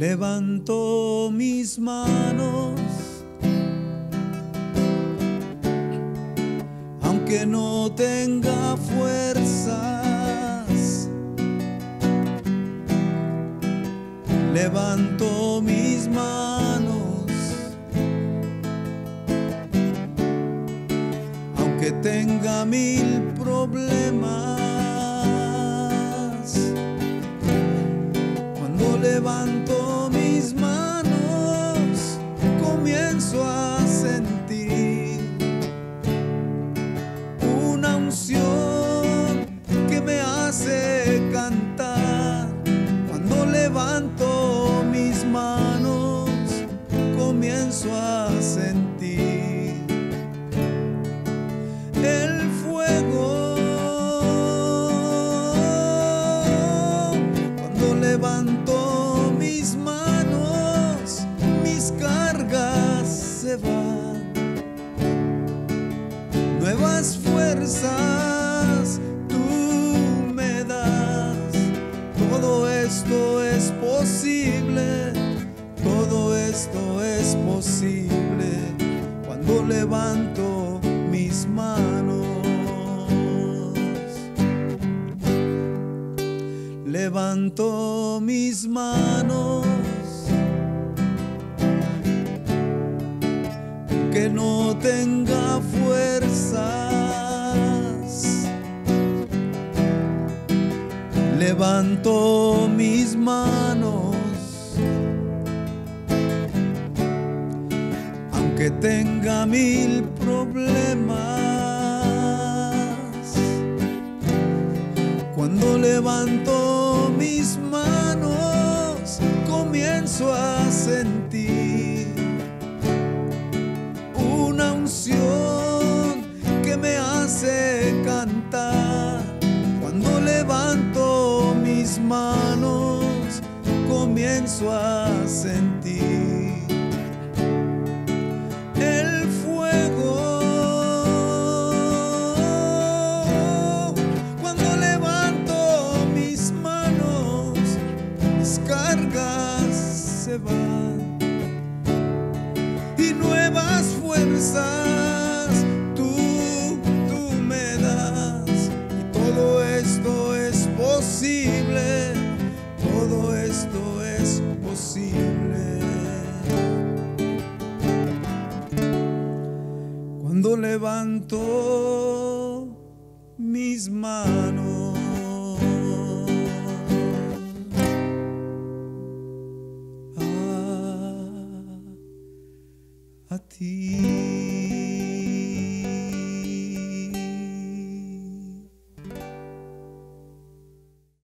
Levanto mis manos, aunque no tenga fuerzas. Levanto mis manos, aunque tenga mil problemas. Cuando levanto levanto mis manos, comienzo a sentir el fuego. Cuando levanto mis manos, mis cargas se van. Nuevas fuerzas Todo esto es posible cuando levanto mis manos. Levanto mis manos. Que no tenga fuerzas. Levanto mis manos. Aunque tenga mil problemas. Cuando levanto mis manos, comienzo a sentir una unción que me hace cantar. Cuando levanto mis manos, comienzo a sentir y nuevas fuerzas tú, tú me das. Y todo esto es posible, todo esto es posible. Cuando levanto mis manos. Ti.